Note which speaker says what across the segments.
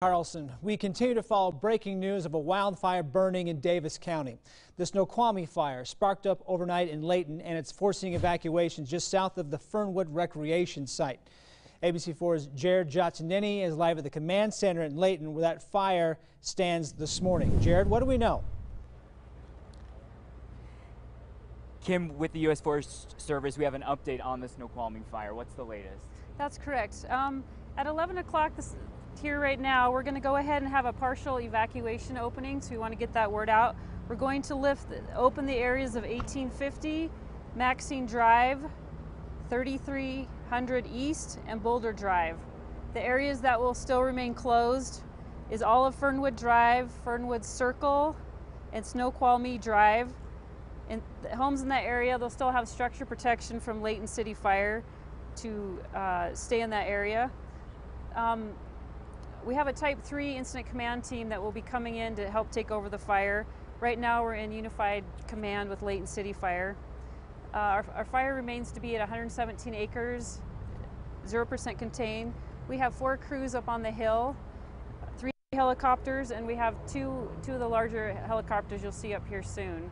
Speaker 1: Carlson, we continue to follow breaking news of a wildfire burning in Davis County. The Snoqualmie fire sparked up overnight in Layton and it's forcing evacuations just south of the Fernwood Recreation Site. ABC4's Jared Giaccinini is live at the command center in Layton where that fire stands this morning. Jared, what do we know?
Speaker 2: Kim, with the U.S. Forest Service, we have an update on the Snoqualmie fire. What's the latest?
Speaker 3: That's correct. Um, at 11 o'clock here right now, we're going to go ahead and have a partial evacuation opening, so we want to get that word out. We're going to lift, open the areas of 1850, Maxine Drive, 3300 East, and Boulder Drive. The areas that will still remain closed is all of Fernwood Drive, Fernwood Circle, and Snoqualmie Drive. And the homes in that area, they'll still have structure protection from Layton City Fire to uh, stay in that area. Um, we have a Type 3 incident command team that will be coming in to help take over the fire. Right now we're in unified command with Layton City Fire. Uh, our, our, fire remains to be at 117 acres, 0% contained. We have four crews up on the hill, three helicopters, and we have two, two of the larger helicopters you'll see up here soon.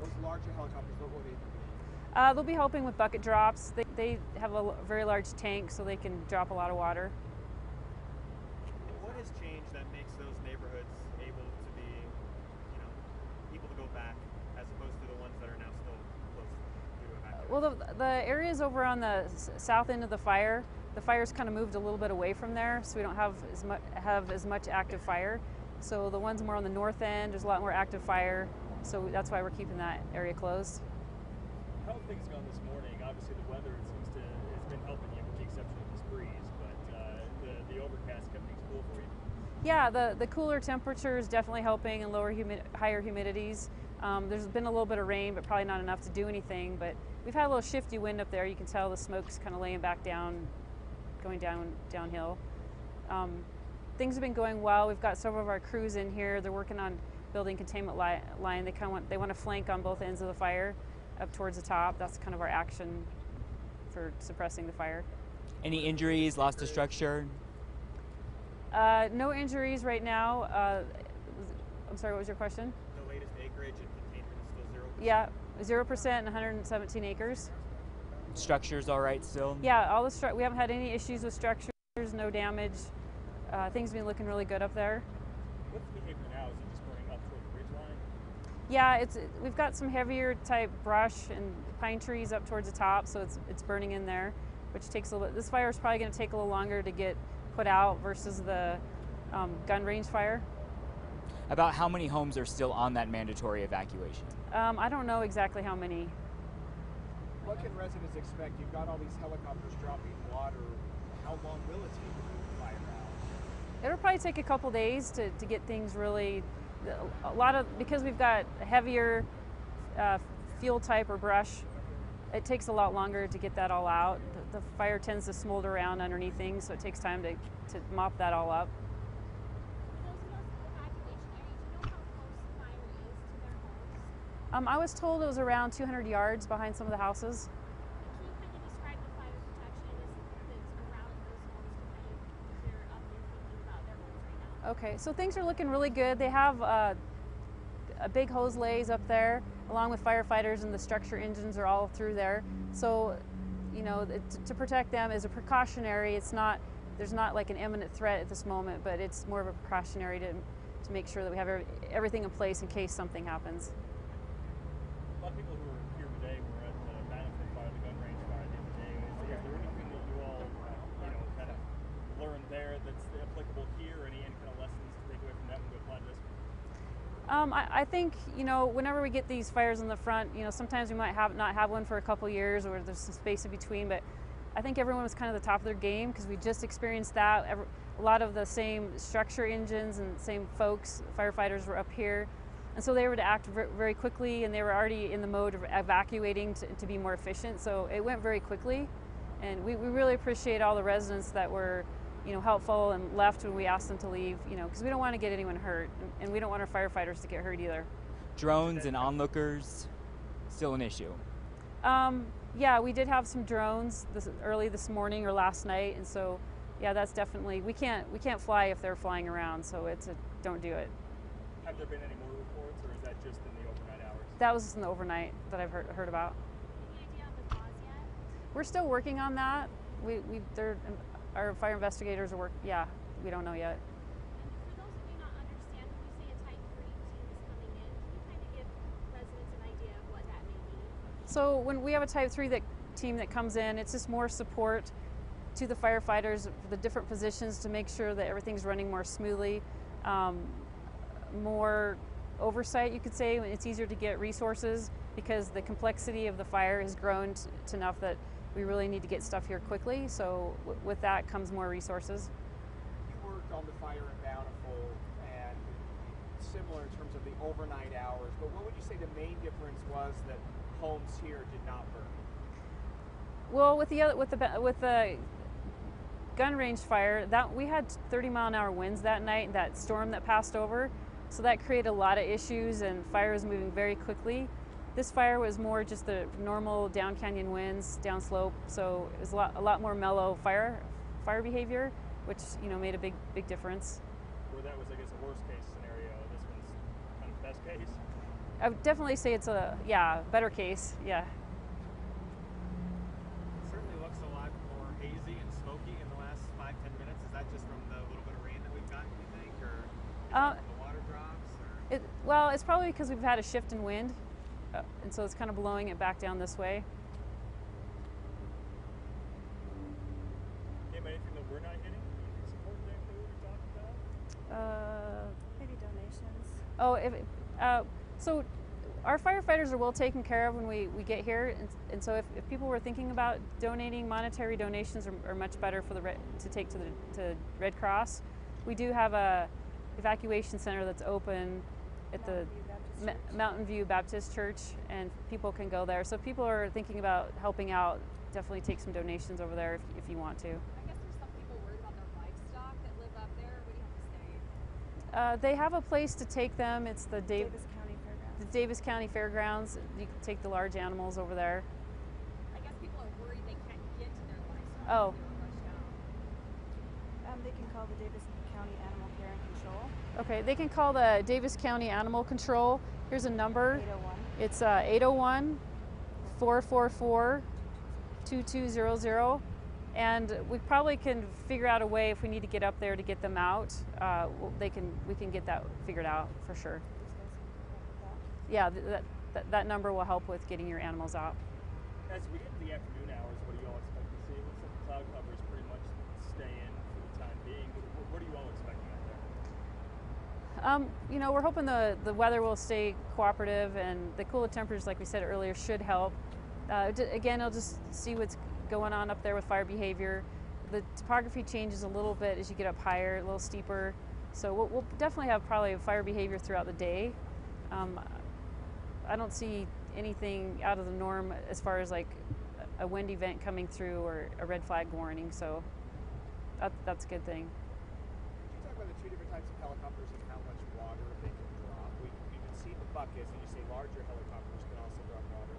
Speaker 4: Those larger helicopters, what will they
Speaker 3: do? Uh, they'll be helping with bucket drops. They, they have a very large tank so they can drop a lot of water
Speaker 4: has changed that makes those neighborhoods able to be, you know, people to go back as opposed to the ones that are now still close to evacuation?
Speaker 3: Well, the, the areas over on the south end of the fire, the fire's kind of moved a little bit away from there, so we don't have as much have as much active fire. So the ones more on the north end, there's a lot more active fire, so that's why we're keeping that area closed.
Speaker 4: How have things gone this morning? Obviously, the weather it seems to has been helping you, with the exception of this breeze. But uh, the the overcast kept things cool for you.
Speaker 3: Yeah, the, the cooler temperature is definitely helping and lower higher humidities. Um, there's been a little bit of rain, but probably not enough to do anything. But we've had a little shifty wind up there. You can tell the smoke's kind of laying back down, going down downhill. Um, things have been going well. We've got several of our crews in here. They're working on building containment li line. They kind of want they want to flank on both ends of the fire, up towards the top. That's kind of our action for suppressing the fire.
Speaker 2: Any injuries, loss to structure?
Speaker 3: Uh, no injuries right now. Uh, I'm sorry, what was your question?
Speaker 4: The latest acreage and containment is still zero.
Speaker 3: Yeah, zero percent and 117 acres.
Speaker 2: Structures all right still?
Speaker 3: Yeah, all the stru- we haven't had any issues with structures. No damage. Uh, things have been looking really good up there.
Speaker 4: What's the behavior now? Is it just burning up toward the ridge line?
Speaker 3: Yeah, it's we've got some heavier type brush and pine trees up towards the top, so it's it's burning in there, which takes a little. This fire is probably going to take a little longer to get put out versus the um, gun range fire.
Speaker 2: About how many homes are still on that mandatory evacuation?
Speaker 3: Um, I don't know exactly how many.
Speaker 4: What can residents expect? You've got all these helicopters dropping water. How long will it take to put the fire out?
Speaker 3: It'll probably take a couple days to, to get things really, a lot of, because we've got heavier uh, fuel type or brush, it takes a lot longer to get that all out. The, fire tends to smolder around underneath things, so it takes time to, to mop that all up. Um, I was told it was around 200 yards behind some of the houses. Okay, so things are looking really good. They have uh, a big hose lays up there along with firefighters and the structure engines are all through there. So, you know, to protect them is a precautionary. It's not, there's not like an imminent threat at this moment, but it's more of a precautionary to, to make sure that we have everything in place in case something happens.
Speaker 4: A lot of people who are here today were at the Bannockburn fire, the gun range fire the other day. Is, is there anything that you all, you know, kind of learned there that's applicable here? Any, any kind of lessons to take away from that when we apply this?
Speaker 3: Um, I, I, think you know whenever we get these fires in the front, you know sometimes we might have not have one for a couple years or there's some space in between, but I think everyone was kind of the top of their game because we just experienced that. Every, a lot of the same structure engines and same folks, firefighters were up here, and so they were to act very quickly, and they were already in the mode of evacuating to, to be more efficient. So it went very quickly, and we, we really appreciate all the residents that were you know, helpful and left when we asked them to leave, you know, because we don't want to get anyone hurt, and we don't want our firefighters to get hurt either.
Speaker 2: Drones and onlookers, still an issue.
Speaker 3: Um, yeah, we did have some drones this, early this morning or last night, and so yeah, that's definitely we can't we can't fly if they're flying around, so it's a don't do it.
Speaker 4: Have there been any more reports, or is that just in the overnight hours?
Speaker 3: That was in the overnight that I've heard, heard about.
Speaker 5: Any idea on the cause yet?
Speaker 3: We're still working on that. We we they're, our fire investigators are work. Yeah, we don't know yet.
Speaker 5: And for those who may not understand, when you say a Type 3 team is coming in, can you kind of give residents an idea of what that may mean?
Speaker 3: So when we have a Type 3 that team that comes in, it's just more support to the firefighters the different positions to make sure that everything's running more smoothly. Um, more oversight, you could say. It's easier to get resources because the complexity of the fire has grown t- to enough that we really need to get stuff here quickly. So w- with that comes more resources.
Speaker 6: You worked on the fire in Bountiful and similar in terms of the overnight hours, but what would you say the main difference was that homes here did not burn?
Speaker 3: Well, with the other, with the with the gun range fire, that we had 30 mile an hour winds that night. That storm that passed over, so that created a lot of issues, and fire was moving very quickly. This fire was more just the normal down canyon winds, down slope, so it was a lot, a lot more mellow fire fire behavior, which you know made a big big difference.
Speaker 4: Where that was, I guess, a worst case scenario. This one's kind of the best case.
Speaker 3: I would definitely say it's a yeah better case. Yeah.
Speaker 7: It certainly looks a lot more hazy and smoky in the last five ten minutes. Is that just from the little bit of rain that we've gotten, you think, or
Speaker 3: Uh,
Speaker 7: the water drops? Or
Speaker 3: It, well, it's probably because we've had a shift in wind, uh, and so it's kind of blowing it back down this way.
Speaker 4: Kim, anything that we're not hitting? Anything important to include or about?
Speaker 3: Uh,
Speaker 8: Maybe donations.
Speaker 3: oh, if, uh, so our firefighters are well taken care of when we, we get here, and, and so if, if people were thinking about donating, monetary donations are, are much better for the Red, to take to the to Red Cross. We do have a evacuation center that's open at the
Speaker 8: Mountain View Baptist Church.
Speaker 3: Mountain View Baptist Church, and people can go there. So if people are thinking about helping out, definitely take some donations over there if, if you want to.
Speaker 9: I guess there's some people worried about their livestock that live up there. Where do you have to stay?
Speaker 3: Uh, they have a place to take them. It's the, Dave,
Speaker 8: Davis County Fairgrounds.
Speaker 3: the Davis County Fairgrounds. You can take the large animals over there.
Speaker 9: I guess people are worried they can't get to their livestock.
Speaker 3: Oh.
Speaker 9: if they were rushed out.
Speaker 8: Um, they can call the Davis County Animal Care and Control.
Speaker 3: Okay, they can call the Davis County Animal Control. Here's a number.
Speaker 8: 801.
Speaker 3: It's uh, 801 444 2200. And we probably can figure out a way if we need to get up there to get them out. Uh, they can, we can get that figured out for sure.
Speaker 8: These guys can help with that.
Speaker 3: Yeah, that, that, that number will help with getting your animals out.
Speaker 4: As we get to the afternoon hours, what do you all expect to see? It looks like the cloud covers pretty much stay in for the time being. But what, what are you all expecting out there?
Speaker 3: Um, you know, we're hoping the, the weather will stay cooperative and the cooler temperatures, like we said earlier, should help. Uh, again, I'll just see what's going on up there with fire behavior. The topography changes a little bit as you get up higher, a little steeper. So we'll, we'll definitely have probably fire behavior throughout the day. Um, I don't see anything out of the norm as far as like a wind event coming through or a red flag warning. So that, that's a good thing.
Speaker 6: Can you talk about the two different types of helicopters and how much water they can drop? We, we can see the buckets, and you say larger helicopters can also drop water.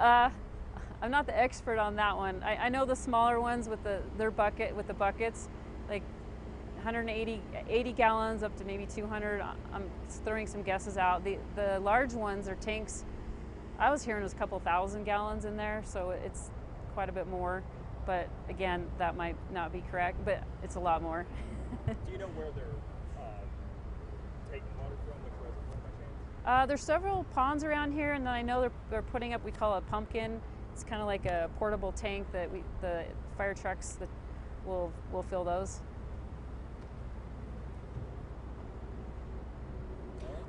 Speaker 3: Uh, I'm not the expert on that one. I, I know the smaller ones with the their bucket with the buckets, like 180 80 gallons up to maybe 200. I- I'm throwing some guesses out. The the large ones are tanks. I was hearing it was a couple thousand gallons in there, so it's quite a bit more. But again, that might not be correct, but it's a lot more.
Speaker 4: Do you know where they're uh, taking water from? Which reservoir by chance?
Speaker 3: Uh, there's several ponds around here, and then I know they're, they're putting up we call a pumpkin. It's kind of like a portable tank that we the fire trucks that will will fill those.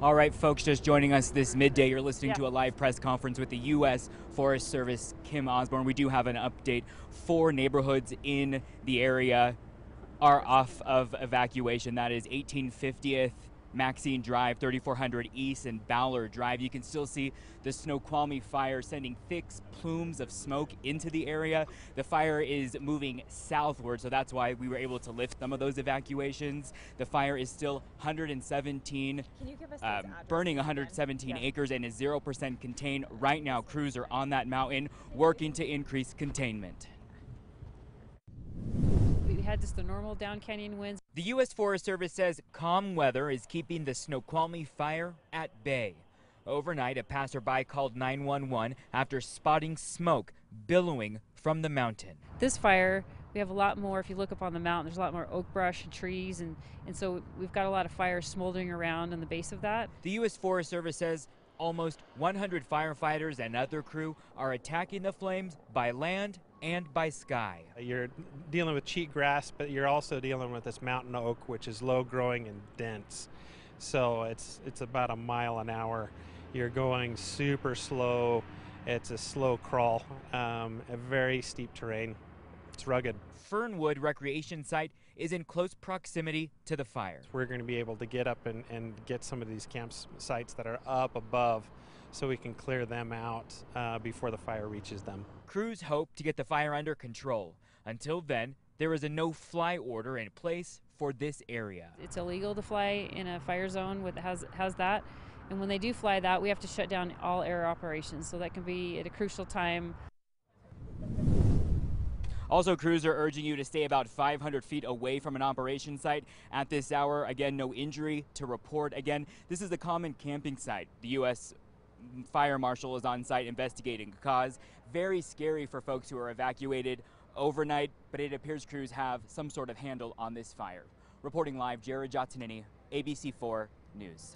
Speaker 2: All right, folks, just joining us this midday. You're listening
Speaker 3: Yeah.
Speaker 2: to a live press conference with the U.S. Forest Service, Kim Osborne. We do have an update. Four neighborhoods in the area are off of evacuation. That is 1850th, Maxine Drive, 3400 East, and Ballard Drive. You can still see the Snoqualmie fire sending thick plumes of smoke into the area. The fire is moving southward, so that's why we were able to lift some of those evacuations. The fire is still 117
Speaker 9: Can you give us
Speaker 2: um, burning 117
Speaker 3: Yeah.
Speaker 2: acres and is 0% contained. Right now, crews are on that mountain working to increase containment.
Speaker 3: We had just the normal down canyon winds.
Speaker 2: The U.S. Forest Service says calm weather is keeping the Snoqualmie fire at bay. Overnight, a passerby called 911 after spotting smoke billowing from the mountain.
Speaker 3: This fire, we have a lot more. If you look up on the mountain, there's a lot more oak brush and trees, and, and so we've got a lot of fire smoldering around in the base of that.
Speaker 2: The U.S. Forest Service says almost 100 firefighters and other crew are attacking the flames by land and by sky.
Speaker 10: You're dealing with cheat grass, but you're also dealing with this mountain oak, which is low growing and dense. So it's it's about a mile an hour. You're going super slow. It's a slow crawl, um, a very steep terrain. It's rugged.
Speaker 2: Fernwood Recreation Site is in close proximity to the fire.
Speaker 10: We're going to be able to get up and, and get some of these campsites that are up above so we can clear them out uh, before the fire reaches them.
Speaker 2: Crews hope to get the fire under control. Until then, there is a no fly order in place for this area.
Speaker 3: It's illegal to fly in a fire zone with has has that. And when they do fly that, we have to shut down all air operations. So that can be at a crucial time.
Speaker 2: Also, crews are urging you to stay about 500 feet away from an operation site at this hour. Again, no injury to report. Again, this is a common camping site. The U.S. Fire Marshal is on site investigating the cause. Very scary for folks who are evacuated overnight, but it appears crews have some sort of handle on this fire. Reporting live, Jared Giottanini, ABC4 News.